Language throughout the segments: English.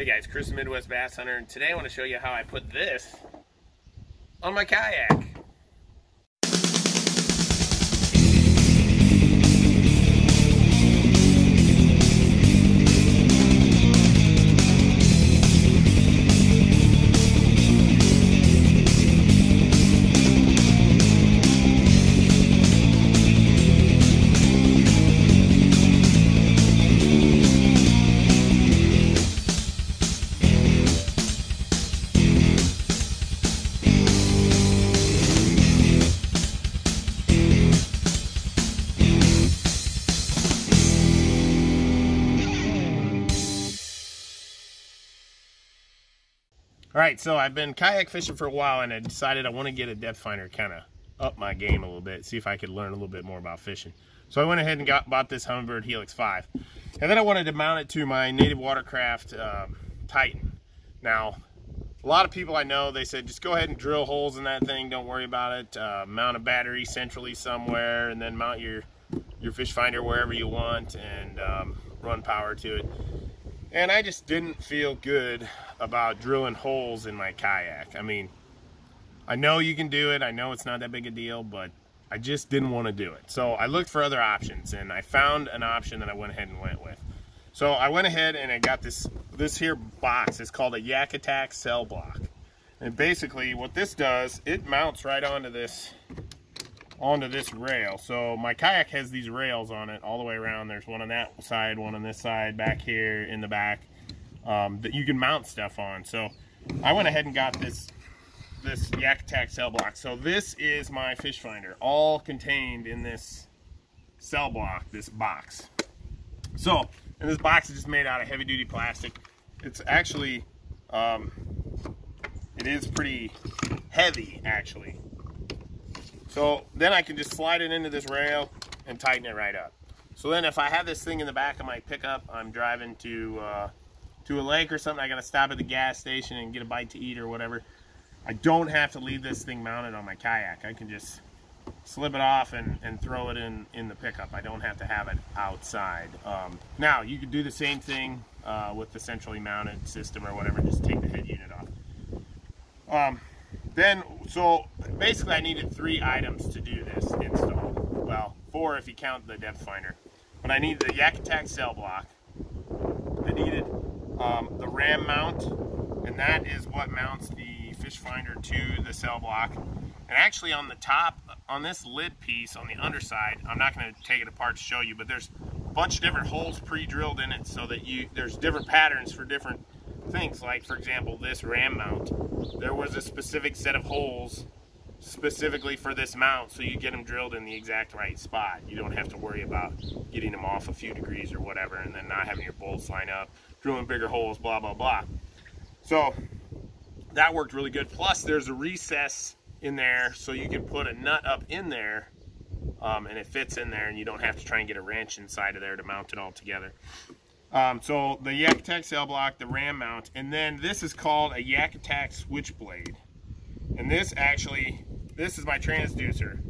Hey guys, Chris Midwest Bass Hunter, and today I want to show you how I put this on my kayak. All right, so I've been kayak fishing for a while and I decided I want to get a depth finder kind of up my game a little bit, see if I could learn a little bit more about fishing. So I went ahead and got bought this Humminbird Helix 5. And then I wanted to mount it to my native watercraft um, Titan. Now, a lot of people I know, they said just go ahead and drill holes in that thing, don't worry about it. Uh, mount a battery centrally somewhere and then mount your, your fish finder wherever you want and um, run power to it. And I just didn't feel good about drilling holes in my kayak. I mean, I know you can do it. I know it's not that big a deal, but I just didn't want to do it. So I looked for other options and I found an option that I went ahead and went with. So I went ahead and I got this this here box. It's called a Yak Attack cell block. And basically what this does, it mounts right onto this onto this rail. So my kayak has these rails on it all the way around. There's one on that side, one on this side, back here in the back um, that you can mount stuff on. So I went ahead and got this this Yak Attack cell block. So this is my fish finder, all contained in this cell block, this box. So, and this box is just made out of heavy duty plastic. It's actually, um, it is pretty heavy actually. So then I can just slide it into this rail and tighten it right up. So then if I have this thing in the back of my pickup, I'm driving to uh, to a lake or something, I gotta stop at the gas station and get a bite to eat or whatever. I don't have to leave this thing mounted on my kayak. I can just slip it off and, and throw it in, in the pickup. I don't have to have it outside. Um, now, you could do the same thing uh, with the centrally mounted system or whatever, just take the head unit off. Um, then, so basically I needed three items to do this install. Well, four if you count the depth finder. But I needed the Yak Attack cell block. I needed um, the ram mount, and that is what mounts the fish finder to the cell block. And actually on the top, on this lid piece on the underside, I'm not going to take it apart to show you, but there's a bunch of different holes pre-drilled in it so that you there's different patterns for different things. Like for example, this ram mount, there was a specific set of holes specifically for this mount so you get them drilled in the exact right spot. You don't have to worry about getting them off a few degrees or whatever and then not having your bolts line up, drilling bigger holes, blah, blah, blah. So that worked really good. Plus there's a recess in there so you can put a nut up in there um, and it fits in there and you don't have to try and get a wrench inside of there to mount it all together. Um, so the Yak Attack cell block, the ram mount, and then this is called a Yak Attack switchblade. And this actually, this is my transducer.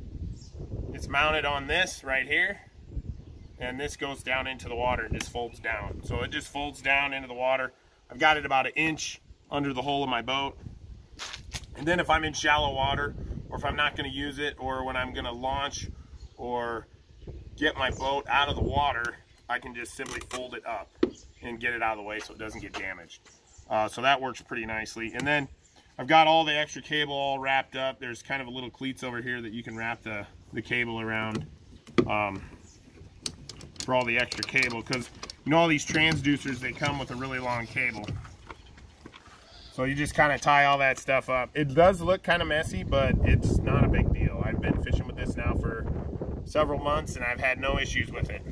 It's mounted on this right here, and this goes down into the water and just folds down. So it just folds down into the water. I've got it about an inch under the hull of my boat. And then if I'm in shallow water, or if I'm not gonna use it, or when I'm gonna launch, or get my boat out of the water, I can just simply fold it up and get it out of the way so it doesn't get damaged. Uh, so that works pretty nicely. And then I've got all the extra cable all wrapped up. There's kind of a little cleats over here that you can wrap the, the cable around um, for all the extra cable because you know all these transducers, they come with a really long cable. So you just kind of tie all that stuff up. It does look kind of messy, but it's not a big deal. I've been fishing with this now for several months and I've had no issues with it.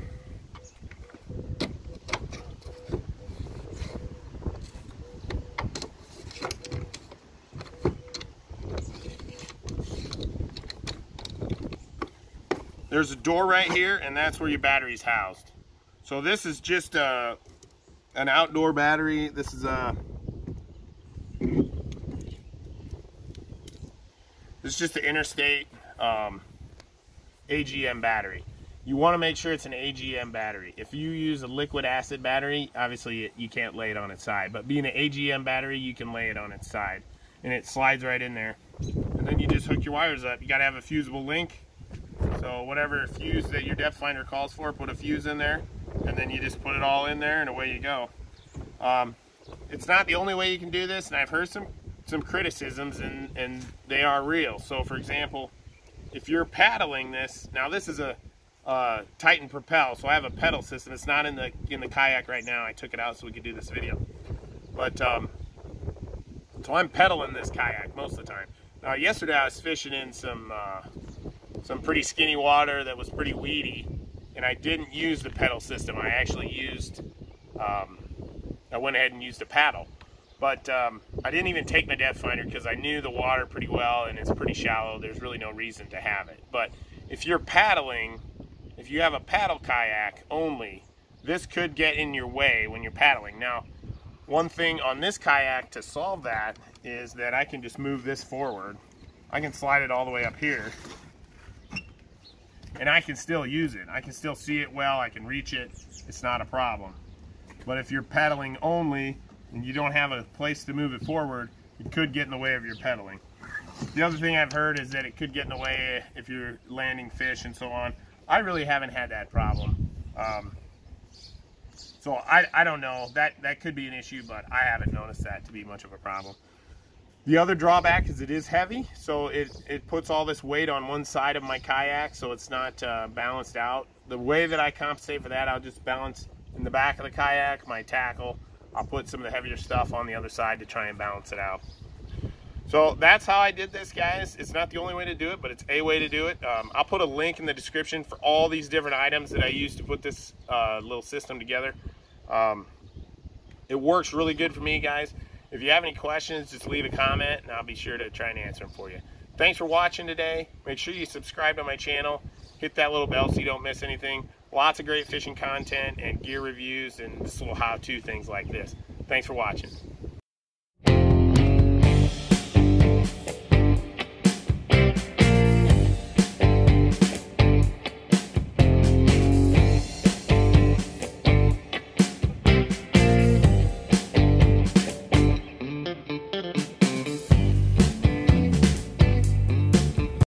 There's a door right here, and that's where your battery's housed. So this is just a, uh, an outdoor battery. This is a this is just an interstate um, AGM battery. you want to make sure it's an AGM battery. If you use a liquid acid battery, obviously you can't lay it on its side. But being an AGM battery, you can lay it on its side. And it slides right in there. And then you just hook your wires up. You got to have a fusible link. So whatever fuse that your depth finder calls for, put a fuse in there. And then you just put it all in there and away you go. Um, it's not the only way you can do this. And I've heard some, some criticisms and, and they are real. So for example, if you're paddling this, now this is a uh, Titan Propel. So I have a pedal system. It's not in the in the kayak right now. I took it out so we could do this video. But um, so I'm pedaling this kayak most of the time. Uh, yesterday I was fishing in some uh, some pretty skinny water that was pretty weedy, and I didn't use the pedal system. I actually used um, I went ahead and used a paddle. But um, I didn't even take my depth finder because I knew the water pretty well and it's pretty shallow. There's really no reason to have it. But if you're paddling if you have a paddle kayak only, this could get in your way when you're paddling. Now, one thing on this kayak to solve that is that I can just move this forward. I can slide it all the way up here and I can still use it. I can still see it well, I can reach it, it's not a problem. But if you're paddling only and you don't have a place to move it forward, it could get in the way of your pedaling. The other thing I've heard is that it could get in the way if you're landing fish and so on. I really haven't had that problem. Um, so I, I don't know. That, that could be an issue, but I haven't noticed that to be much of a problem. The other drawback is it is heavy, so it, it puts all this weight on one side of my kayak, so it's not uh, balanced out. The way that I compensate for that, I'll just balance in the back of the kayak, my tackle. I'll put some of the heavier stuff on the other side to try and balance it out. So that's how I did this, guys. It's not the only way to do it, but it's a way to do it. Um, I'll put a link in the description for all these different items that I used to put this uh, little system together. Um, it works really good for me, guys. If you have any questions, just leave a comment, and I'll be sure to try and answer them for you. Thanks for watching today. Make sure you subscribe to my channel. Hit that little bell so you don't miss anything. Lots of great fishing content and gear reviews and just little how-to things like this. Thanks for watching.